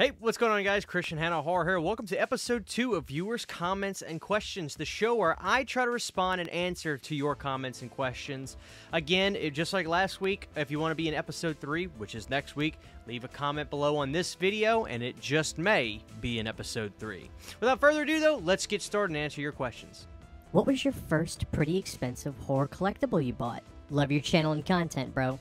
Hey, what's going on, guys? Christian Hanna Horror here. Welcome to episode two of Viewers' Comments and Questions, the show where I try to respond and answer to your comments and questions. Again, just like last week, if you want to be in episode three, which is next week, leave a comment below on this video, and it just may be in episode three. Without further ado, though, let's get started and answer your questions. What was your first pretty expensive horror collectible you bought? Love your channel and content, bro.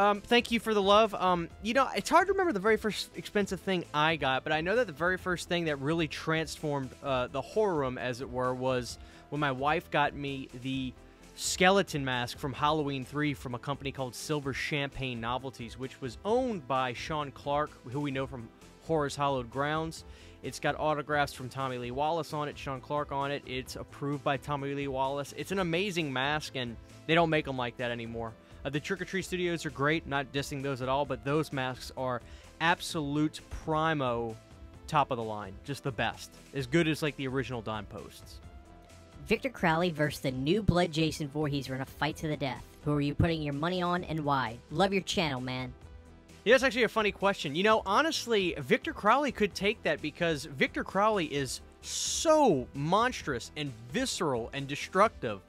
Um, thank you for the love. Um, you know, it's hard to remember the very first expensive thing I got, but I know that the very first thing that really transformed uh, the horror room, as it were, was when my wife got me the skeleton mask from Halloween 3 from a company called Silver Shamrock Novelties, which was owned by Sean Clark, who we know from Horror's Hallowed Grounds. It's got autographs from Tommy Lee Wallace on it, Sean Clark on it. It's approved by Tommy Lee Wallace. It's an amazing mask, and they don't make them like that anymore. Uh, the Trick or Treat Studios are great, not dissing those at all, but those masks are absolute primo top of the line. Just the best. As good as like the original Don Posts. Victor Crowley versus the new blood Jason Voorhees are in a fight to the death. Who are you putting your money on and why? Love your channel, man. Yeah, that's actually a funny question. You know, honestly, Victor Crowley could take that because Victor Crowley is so monstrous and visceral and destructive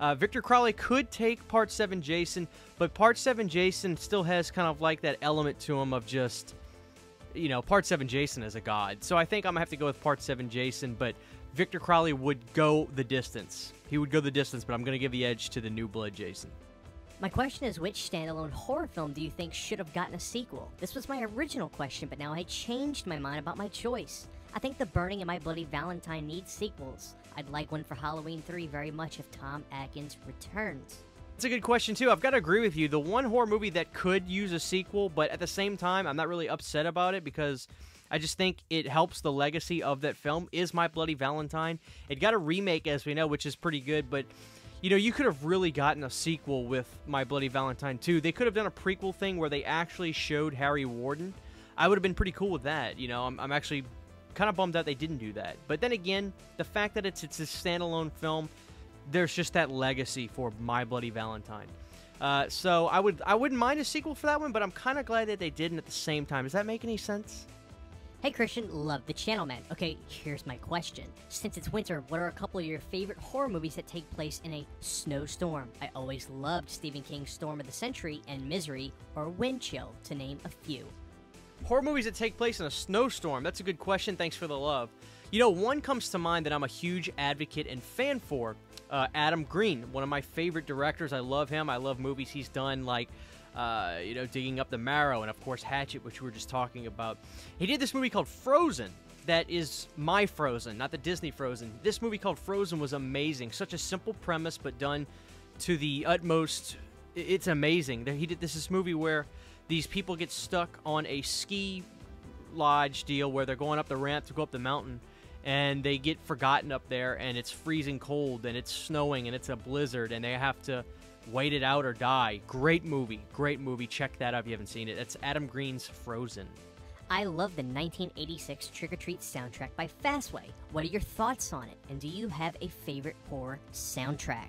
uh, Victor Crowley could take Part 7 Jason, but Part 7 Jason still has kind of like that element to him of just, you know, Part 7 Jason as a god. So I think I'm going to have to go with Part 7 Jason, but Victor Crowley would go the distance. He would go the distance, but I'm going to give the edge to the New Blood Jason. My question is which standalone horror film do you think should have gotten a sequel? This was my original question, but now I changed my mind about my choice. I think The Burning and My Bloody Valentine needs sequels. I'd like one for Halloween 3 very much if Tom Atkins returns. It's a good question, too. I've got to agree with you. The one horror movie that could use a sequel, but at the same time, I'm not really upset about it because I just think it helps the legacy of that film, is My Bloody Valentine. It got a remake, as we know, which is pretty good, but you know, you could have really gotten a sequel with My Bloody Valentine 2. They could have done a prequel thing where they actually showed Harry Warden. I would have been pretty cool with that. You know, I'm, I'm actually kind of bummed out they didn't do that. But then again, the fact that it's it's a standalone film, there's just that legacy for My Bloody Valentine. Uh, so I would I wouldn't mind a sequel for that one, but I'm kind of glad that they didn't at the same time. Does that make any sense? Hey Christian, love the channel, man. Okay, here's my question. Since it's winter, what are a couple of your favorite horror movies that take place in a snowstorm? I always loved Stephen King's Storm of the Century and Misery, or Wind Chill, to name a few. Horror movies that take place in a snowstorm. That's a good question. Thanks for the love. You know, one comes to mind that I'm a huge advocate and fan for. Uh, Adam Green, one of my favorite directors. I love him. I love movies he's done like, uh, you know, Digging Up the Marrow and, of course, Hatchet, which we were just talking about. He did this movie called Frozen that is my Frozen, not the Disney Frozen. This movie called Frozen was amazing. Such a simple premise, but done to the utmost. It's amazing. He did this, this movie where these people get stuck on a ski lodge deal where they're going up the ramp to go up the mountain and they get forgotten up there and it's freezing cold and it's snowing and it's a blizzard and they have to wait it out or die. Great movie. Great movie. Check that out if you haven't seen it. It's Adam Green's Frozen. I love the 1986 Trick or Treat soundtrack by Fastway. What are your thoughts on it? And do you have a favorite horror soundtrack?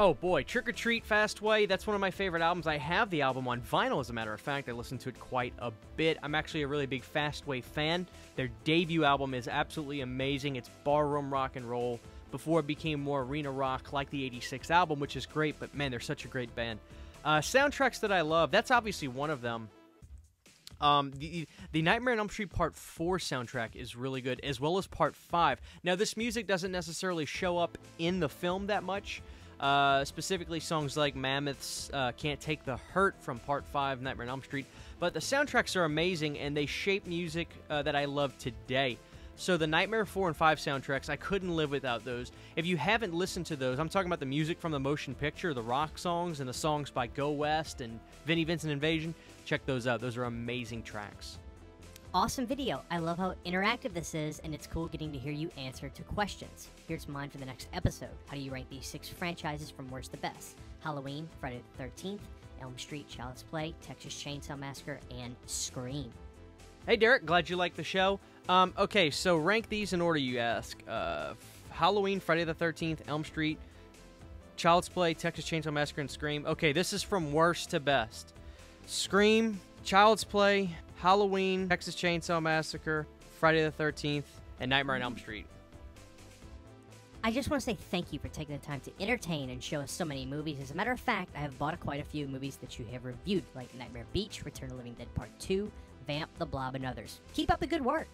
Oh boy, Trick or Treat Fastway, that's one of my favorite albums. I have the album on vinyl, as a matter of fact. I listen to it quite a bit. I'm actually a really big Fastway fan. Their debut album is absolutely amazing. It's barroom rock and roll before it became more arena rock like the 86 album, which is great, but man, they're such a great band. Uh, soundtracks that I love, that's obviously one of them. Um, the, the Nightmare on Elm Street Part 4 soundtrack is really good, as well as Part 5. Now, this music doesn't necessarily show up in the film that much, uh, specifically, songs like Mammoth's uh, Can't Take the Hurt from Part 5, Nightmare on Elm Street. But the soundtracks are amazing and they shape music uh, that I love today. So the Nightmare 4 and 5 soundtracks, I couldn't live without those. If you haven't listened to those, I'm talking about the music from the motion picture, the rock songs, and the songs by Go West and Vinnie Vincent Invasion. Check those out. Those are amazing tracks. Awesome video. I love how interactive this is, and it's cool getting to hear you answer to questions. Here's mine for the next episode. How do you rank these six franchises from worst to best? Halloween, Friday the 13th, Elm Street, Child's Play, Texas Chainsaw Massacre, and Scream. Hey, Derek. Glad you like the show. Um, okay, so rank these in order, you ask. Uh, Halloween, Friday the 13th, Elm Street, Child's Play, Texas Chainsaw Massacre, and Scream. Okay, this is from worst to best. Scream, Child's Play, Halloween, Texas Chainsaw Massacre, Friday the 13th, and Nightmare on Elm Street. I just want to say thank you for taking the time to entertain and show us so many movies. As a matter of fact, I have bought quite a few movies that you have reviewed, like Nightmare Beach, Return of the Living Dead Part 2, Vamp, The Blob, and others. Keep up the good work.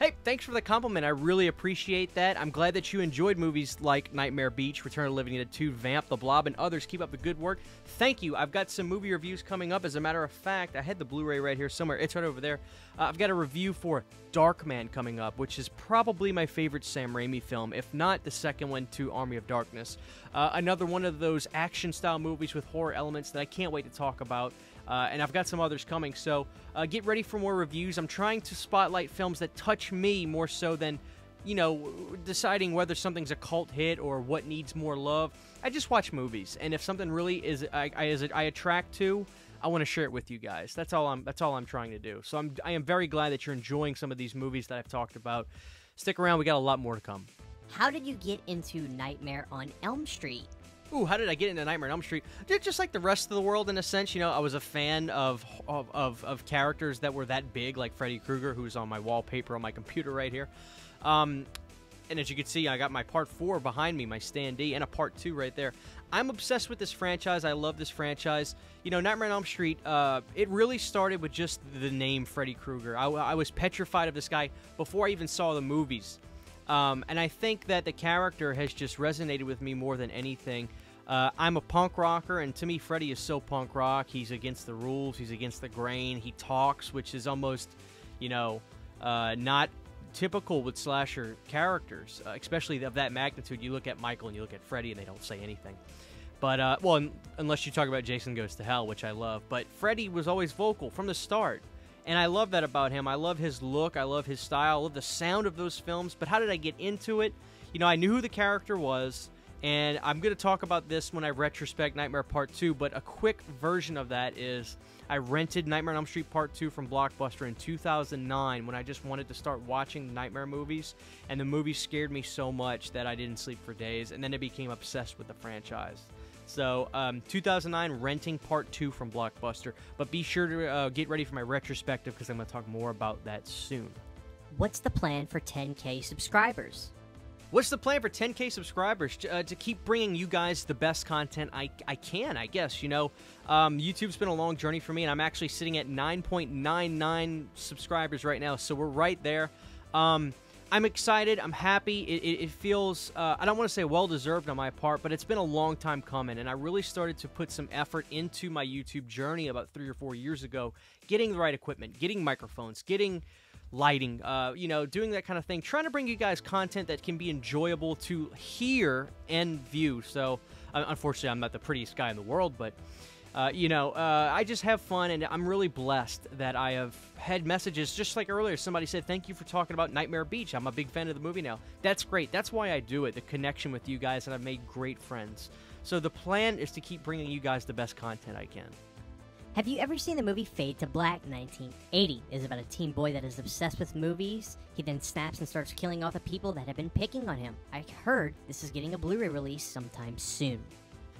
Hey, thanks for the compliment. I really appreciate that. I'm glad that you enjoyed movies like Nightmare Beach, Return of Living Dead 2, Vamp, The Blob, and others. Keep up the good work. Thank you. I've got some movie reviews coming up. As a matter of fact, I had the Blu ray right here somewhere. It's right over there. Uh, I've got a review for Darkman coming up, which is probably my favorite Sam Raimi film, if not the second one to Army of Darkness. Uh, another one of those action style movies with horror elements that I can't wait to talk about. Uh, and I've got some others coming. So uh, get ready for more reviews. I'm trying to spotlight films that touch me more so than, you know, deciding whether something's a cult hit or what needs more love. I just watch movies, and if something really is I, I, is, I attract to, I want to share it with you guys. That's all I'm. That's all I'm trying to do. So I'm. I am very glad that you're enjoying some of these movies that I've talked about. Stick around. We got a lot more to come. How did you get into Nightmare on Elm Street? Ooh, how did I get into Nightmare on Elm Street? Just like the rest of the world, in a sense. You know, I was a fan of of, of, of characters that were that big, like Freddy Krueger, who's on my wallpaper on my computer right here. Um, and as you can see, I got my part four behind me, my standee, and a part two right there. I'm obsessed with this franchise. I love this franchise. You know, Nightmare on Elm Street, uh, it really started with just the name Freddy Krueger. I, I, was petrified of this guy before I even saw the movies. Um, and I think that the character has just resonated with me more than anything. Uh, I'm a punk rocker, and to me, Freddy is so punk rock. He's against the rules, he's against the grain. He talks, which is almost, you know, uh, not typical with slasher characters, uh, especially of that magnitude. You look at Michael and you look at Freddy, and they don't say anything. But, uh, well, unless you talk about Jason Goes to Hell, which I love. But Freddy was always vocal from the start. And I love that about him. I love his look. I love his style. I love the sound of those films. But how did I get into it? You know, I knew who the character was. And I'm going to talk about this when I retrospect Nightmare Part 2, but a quick version of that is I rented Nightmare on Elm Street Part 2 from Blockbuster in 2009 when I just wanted to start watching Nightmare movies, and the movie scared me so much that I didn't sleep for days, and then I became obsessed with the franchise. So, um, 2009, renting Part 2 from Blockbuster, but be sure to uh, get ready for my retrospective because I'm going to talk more about that soon. What's the plan for 10K subscribers? What's the plan for 10K subscribers? Uh, to keep bringing you guys the best content I, I can, I guess. You know, um, YouTube's been a long journey for me, and I'm actually sitting at 9.99 subscribers right now, so we're right there. Um, I'm excited. I'm happy. It, it, it feels, uh, I don't want to say well deserved on my part, but it's been a long time coming. And I really started to put some effort into my YouTube journey about three or four years ago, getting the right equipment, getting microphones, getting lighting, uh, you know, doing that kind of thing, trying to bring you guys content that can be enjoyable to hear and view. So, uh, unfortunately, I'm not the prettiest guy in the world, but. Uh, you know, uh, I just have fun, and I'm really blessed that I have had messages. Just like earlier, somebody said, "Thank you for talking about Nightmare Beach." I'm a big fan of the movie now. That's great. That's why I do it. The connection with you guys, and I've made great friends. So the plan is to keep bringing you guys the best content I can. Have you ever seen the movie Fade to Black? 1980 is about a teen boy that is obsessed with movies. He then snaps and starts killing off the people that have been picking on him. I heard this is getting a Blu-ray release sometime soon.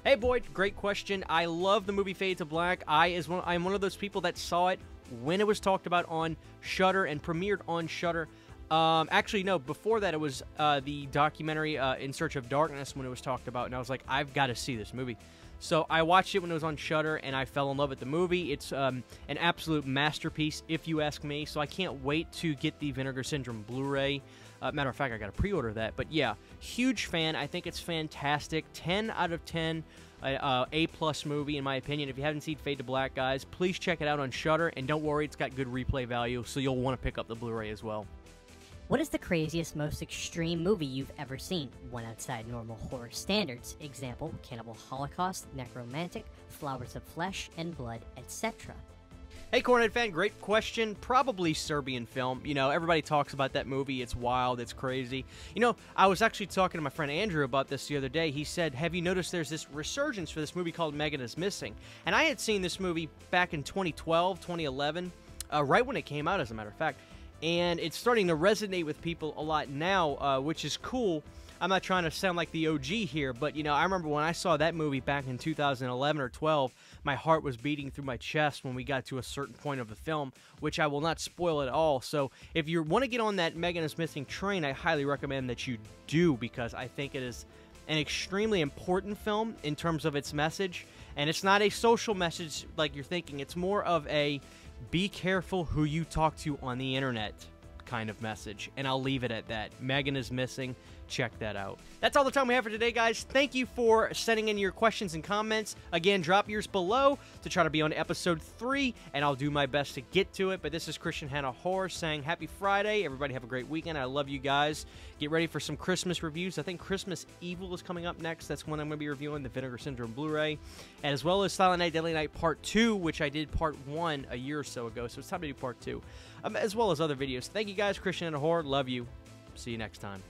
Hey Boyd, great question. I love the movie Fade to Black. I is one I'm one of those people that saw it when it was talked about on Shudder and premiered on Shudder. Um, actually, no. Before that, it was uh, the documentary uh, "In Search of Darkness" when it was talked about, and I was like, I've got to see this movie. So I watched it when it was on Shudder, and I fell in love with the movie. It's um, an absolute masterpiece, if you ask me. So I can't wait to get the Vinegar Syndrome Blu-ray. Uh, matter of fact, I got to pre-order that. But yeah, huge fan. I think it's fantastic. 10 out of 10. Uh, uh, a plus movie in my opinion. If you haven't seen Fade to Black, guys, please check it out on Shudder, and don't worry, it's got good replay value, so you'll want to pick up the Blu-ray as well. What is the craziest, most extreme movie you've ever seen? One outside normal horror standards. Example Cannibal Holocaust, Nekromantik, Flowers of Flesh and Blood, etc. Hey, Cornhead fan, great question. Probably Serbian film. You know, everybody talks about that movie. It's wild, it's crazy. You know, I was actually talking to my friend Andrew about this the other day. He said, Have you noticed there's this resurgence for this movie called Megan is Missing? And I had seen this movie back in 2012, 2011, uh, right when it came out, as a matter of fact and it's starting to resonate with people a lot now, uh, which is cool. I'm not trying to sound like the OG here, but you know, I remember when I saw that movie back in 2011 or 12, my heart was beating through my chest when we got to a certain point of the film, which I will not spoil at all. So, if you want to get on that Megan is Missing train, I highly recommend that you do because I think it is an extremely important film in terms of its message. And it's not a social message like you're thinking, it's more of a be careful who you talk to on the internet kind of message. And I'll leave it at that. Megan is missing. Check that out. That's all the time we have for today, guys. Thank you for sending in your questions and comments. Again, drop yours below to try to be on episode three, and I'll do my best to get to it. But this is Christian Hanna Horror saying Happy Friday. Everybody have a great weekend. I love you guys. Get ready for some Christmas reviews. I think Christmas Evil is coming up next. That's when I'm going to be reviewing the Vinegar Syndrome Blu ray, and as well as Silent Night, Deadly Night Part 2, which I did Part 1 a year or so ago. So it's time to do Part 2, um, as well as other videos. Thank you guys, Christian Hanna Horror. Love you. See you next time.